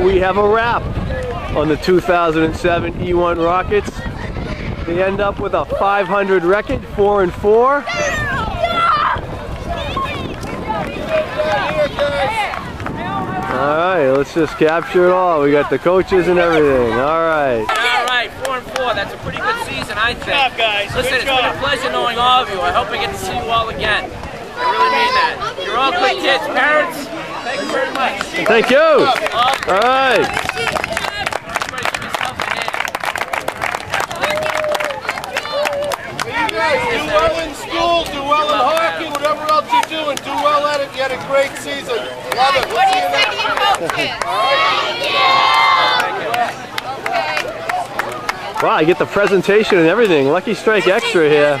We have a wrap on the 2007 E1 Rockets. They end up with a 500 record, 4 and 4. Alright, let's just capture it all. We got the coaches and everything. Alright. All right, four and four. That's a pretty good season, I think. job, guys. Listen, Good it's been a pleasure knowing all of you. I hope I get to see you all again. I really mean that. You're all good kids. Parents, thank you you. All hand. Do well in school, do well in hockey, whatever else you're doing, do well at it. You a great season. Love it. What do you you your coaches? Wow, I get the presentation and everything. Lucky Strike Extra here.